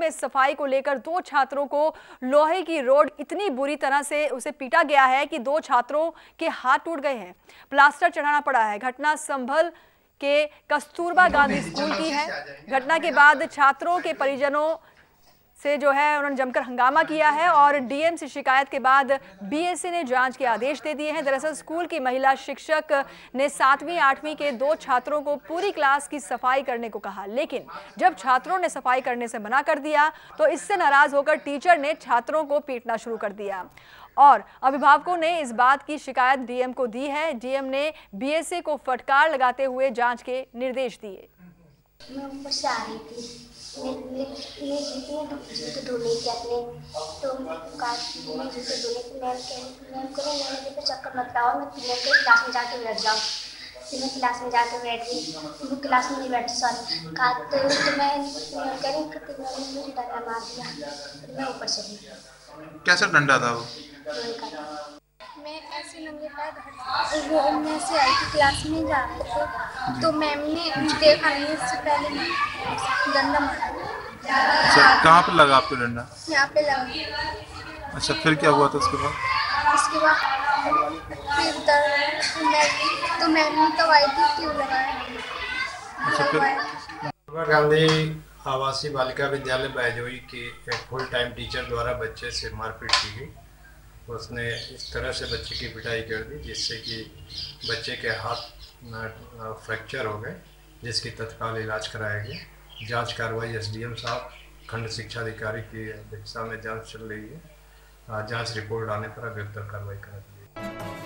में सफ़ाई को लेकर दो छात्रों को लोहे की रोड इतनी बुरी तरह से उसे पीटा गया है कि दो छात्रों के हाथ टूट गए हैं। प्लास्टर चढ़ाना पड़ा है। घटना संभल के कस्तूरबा गांधी स्कूल की है। घटना के बाद छात्रों के परिजनों से जो है उन्होंने जमकर हंगामा किया है और डीएम से शिकायत के बाद बीएससी ने जाँच के आदेश दे दिए हैं। दरअसल स्कूल की महिला शिक्षक ने सातवीं, आठवीं के दो छात्रों को पूरी क्लास की सफ़ाई करने को कहा। लेकिन जब छात्रों ने सफ़ाई करने से मना कर दिया तो इससे नाराज़ होकर टीचर ने छात्रों को पीटना शुरू कर दिया। और अभिभावकों ने इस बात की शिकायत डीएम को दी है। डीएम ने बीएसए को फटकार लगाते हुए जाँच के निर्देश दिए। थी मैं मैं मैं जूते जूते धोने के अपने तो कहा मैं जूते धोने के मैम कह मैम को नहीं मेरे पे चक्कर मत लाओ मैं मैम के क्लास में जाके बैठ जाऊँ। फिर मैं क्लास में जाके बैठ गई। मैं क्लास में नहीं बैठी सॉरी कहा तो, तो मैं मैं कह रही कि मैंने मुझे डंडा मार दिया। फिर मैं ऊपर चली कैसा डंडा था वो? मैं ऐसे नंगे पैर घर वो मैं से आई थी क्लास में जा रहे थे। तो मैम ने देखा नहीं इससे पहले डंडा मारा। अच्छा कहाँ पे लगा आपको डंडा? यहाँ पे लगा। अच्छा फिर क्या हुआ था उसके बाद? उसके बाद फिर दर्द मैं तो मैम ने तो आई थी क्यों लगाया? अच्छा फिर? गांधी आवासीय बालिका विद्यालय बैजोई के एक फुल टाइम टीचर द्वारा बच्चे से मारपीट की गई। उसने इस तरह से बच्चे की पिटाई कर दी जिससे कि बच्चे के हाथ फ्रैक्चर हो गए जिसकी तत्काल इलाज कराया गया। जाँच कार्रवाई एसडीएम साहब, खंड शिक्षा अधिकारी की अध्यक्षता में जाँच चल रही है। जाँच रिपोर्ट आने पर अग्रतर कार्रवाई करा दी